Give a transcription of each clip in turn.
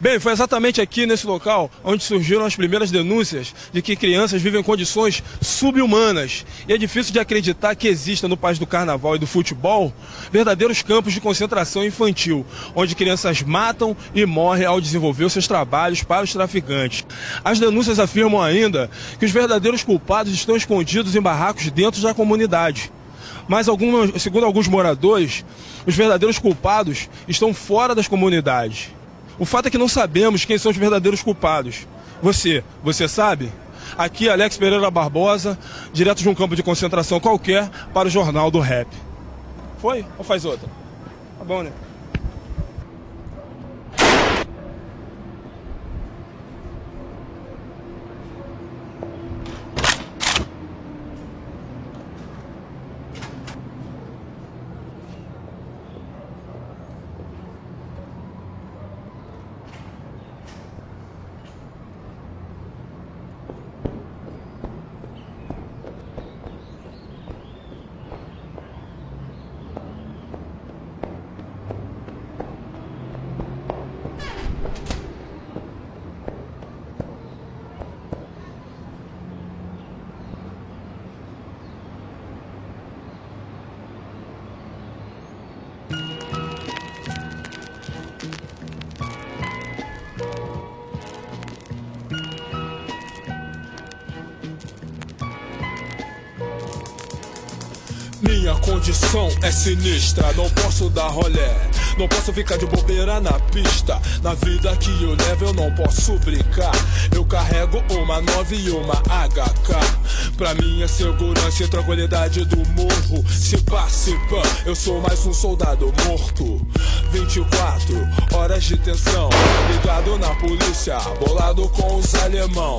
Bem, foi exatamente aqui nesse local onde surgiram as primeiras denúncias de que crianças vivem em condições subhumanas. E é difícil de acreditar que exista no país do carnaval e do futebol verdadeiros campos de concentração infantil, onde crianças matam e morrem ao desenvolver seus trabalhos para os traficantes. As denúncias afirmam ainda que os verdadeiros culpados estão escondidos em barracos dentro da comunidade. Mas, segundo alguns moradores, os verdadeiros culpados estão fora das comunidades. O fato é que não sabemos quem são os verdadeiros culpados. Você, você sabe? Aqui Alex Pereira Barbosa, direto de um campo de concentração qualquer, para o Jornal do Rap. Foi? Ou faz outra? Tá bom, né? Condição é sinistra, não posso dar rolé. Não posso ficar de bobeira na pista. Na vida que eu levo eu não posso brincar. Eu carrego uma 9 e uma HK. Pra minha segurança e tranquilidade do morro. Se pá, se eu sou mais um soldado morto. 24 horas de tensão. Ligado na polícia, bolado com os alemão.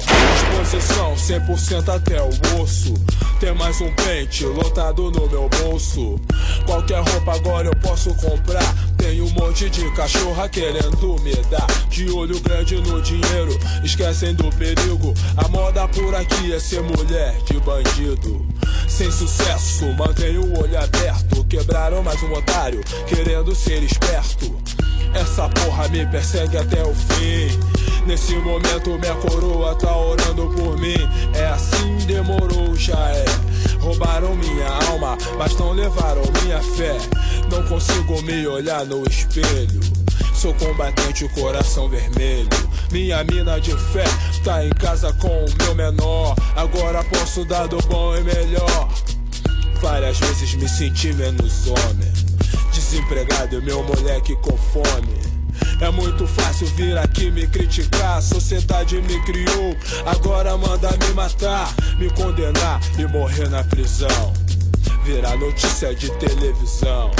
Disposição 100% até o osso. Tem mais um pente lotado no meu bolso. Qualquer roupa agora eu posso comprar. Tem um monte de cachorra querendo me dar. De olho grande no dinheiro, esquecem do perigo. A moda por aqui é ser mulher de bandido. Sem sucesso, mantenho o olho aberto. Quebraram mais um otário, querendo ser esperto. Essa porra me persegue até o fim. Nesse momento minha coroa tá orando por mim. É assim, demorou, já é. Roubaram minha alma, mas não levaram minha fé. Não consigo me olhar no espelho. Sou combatente, o coração vermelho. Minha mina de fé tá em casa com o meu menor. Agora posso dar do bom e melhor. Várias vezes me senti menos homem. Desempregado e meu moleque com fome. É muito fácil vir aqui me criticar. A sociedade me criou, agora manda me matar, me condenar e morrer na prisão. Virar notícia de televisão.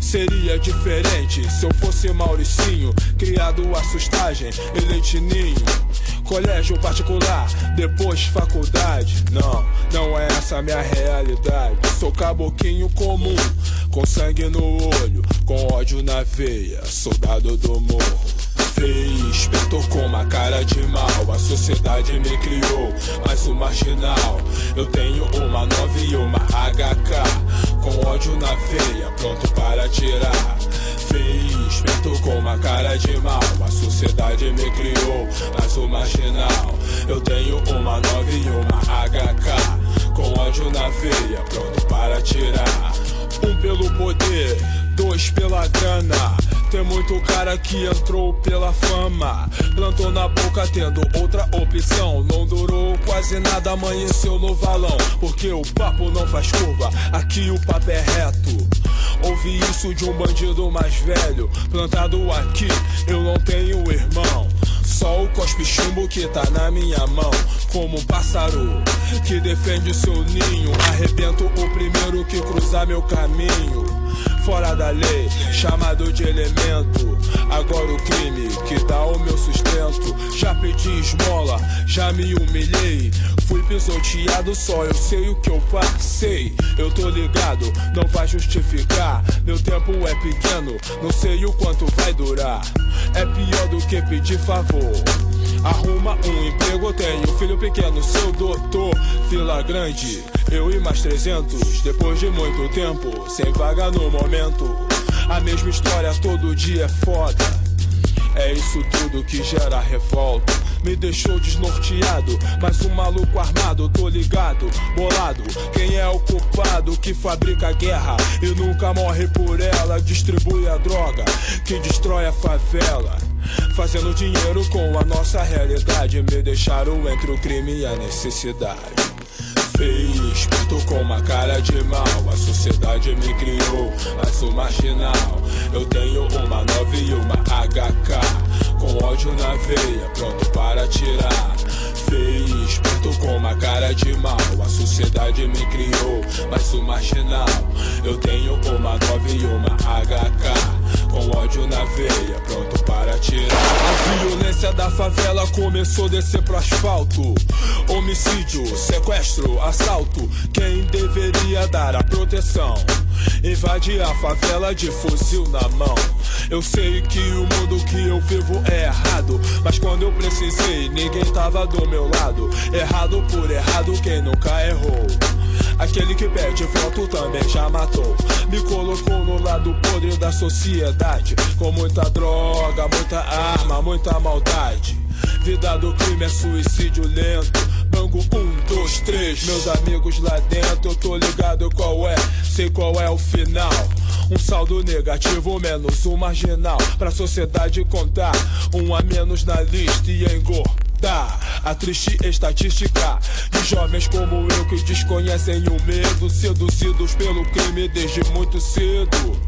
Seria diferente se eu fosse Mauricinho, criado a sustagem e leitinho. Colégio particular, depois faculdade. Não, não é essa minha realidade. Sou caboquinho comum, com sangue no olho, com ódio na veia, soldado do morro. Feio, esperto com uma cara de mal. A sociedade me criou, mas o marginal. Eu tenho uma 9 e uma HK. Com ódio na veia, pronto para tirar. Feio, esperto com uma cara de mal. A sociedade me criou, mas o marginal. Eu tenho uma 9 e uma HK. Com ódio na veia, pronto para tirar. Um pelo poder, dois pela grana. Tem muito cara que entrou pela fama. Plantou na boca tendo outra opção. Não durou quase nada, amanheceu no valão. Porque o papo não faz curva, aqui o papo é reto. Ouvi isso de um bandido mais velho. Plantado aqui, eu não tenho irmão. Só o cospe chumbo que tá na minha mão. Como um pássaro que defende o seu ninho. Arrebento o primeiro que cruzar meu caminho. Fora da lei, chamado de elemento. Agora o crime que dá o meu sustento. Já pedi esmola, já me humilhei. Fui pisoteado, só eu sei o que eu passei. Eu tô ligado, não vai justificar. Meu tempo é pequeno, não sei o quanto vai durar. É pior do que pedir favor. Arruma um emprego, tenho filho pequeno, seu doutor. Fila grande, eu e mais 300. Depois de muito tempo, sem vaga no momento. A mesma história todo dia é foda. É isso tudo que gera revolta. Me deixou desnorteado, mas um maluco armado, tô ligado, bolado. Quem é o culpado que fabrica a guerra e nunca morre por ela? Distribui a droga que destrói a favela. Fazendo dinheiro com a nossa realidade. Me deixaram entre o crime e a necessidade. Fez Pintou com uma cara de mal. A sociedade me criou, mas sou marginal. Eu tenho uma 9 e uma HK Com ódio na veia, pronto para tirar. Fez, pintou com uma cara de mal. A sociedade me criou, mas sou marginal. Eu tenho uma 9 e uma HK Com ódio na veia, pronto para tirar A violência da favela começou a descer pro asfalto Homicídio, sequestro, assalto. Quem deveria dar a proteção? Invade a favela de fuzil na mão. Eu sei que o mundo que eu vivo é errado. Mas quando eu precisei, ninguém tava do meu lado. Errado por errado, quem nunca errou. Aquele que pede voto também já matou. Me colocou no lado podre da sociedade. Com muita droga, muita arma, muita maldade. Vida do crime é suicídio lento. Bango um, dois, três. Meus amigos lá dentro, eu tô ligado qual é, sei qual é o final. Um saldo negativo, menos um marginal. Pra sociedade contar, um a menos na lista e engordar. A triste estatística de jovens como eu que desconhecem o medo, seduzidos pelo crime desde muito cedo,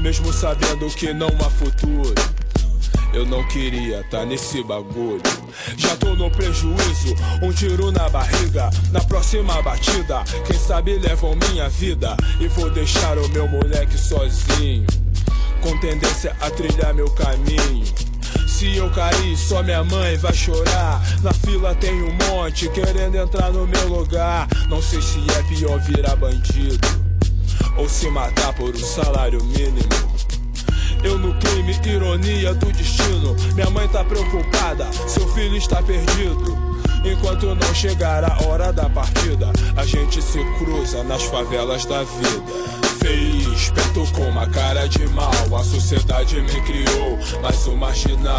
mesmo sabendo que não há futuro. Eu não queria tá nesse bagulho. Já tô no prejuízo, um tiro na barriga. Na próxima batida, quem sabe levam minha vida. E vou deixar o meu moleque sozinho. Com tendência a trilhar meu caminho. Se eu cair, só minha mãe vai chorar. Na fila tem um monte querendo entrar no meu lugar. Não sei se é pior virar bandido ou se matar por um salário mínimo. Eu no crime, ironia do destino. Minha mãe tá preocupada, seu filho está perdido. Enquanto não chegar a hora da partida, a gente se cruza nas favelas da vida. Fez, perto com uma cara de mal. A sociedade me criou, mas sou marginal.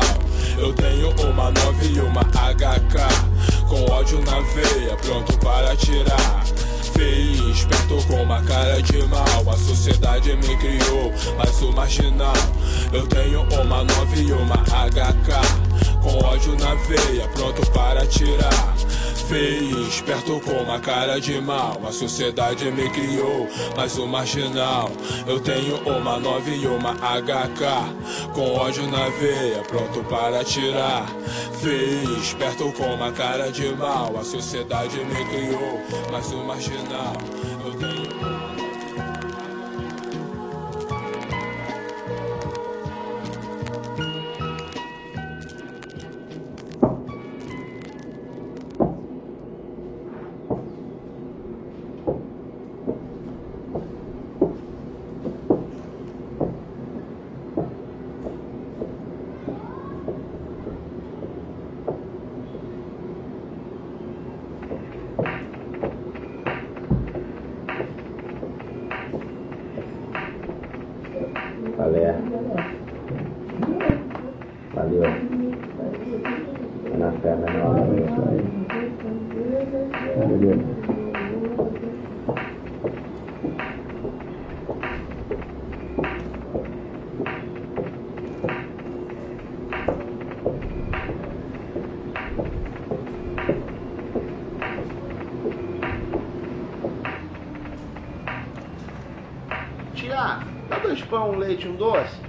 Eu tenho uma 9 e uma HK. Com ódio na veia, pronto para atirar fez Perto com uma cara de mal A sociedade me criou, mas sou marginal Eu tenho uma 9 e uma HK Com ódio na veia, pronto para tirar fez Perto com uma cara de mal A sociedade me criou, mas o marginal Eu tenho uma 9 e uma HK Com ódio na veia, pronto para tirar. Fez Perto com uma cara de mal A sociedade me criou, mas o marginal pão, um leite, um doce? Ih, esqueci o doce.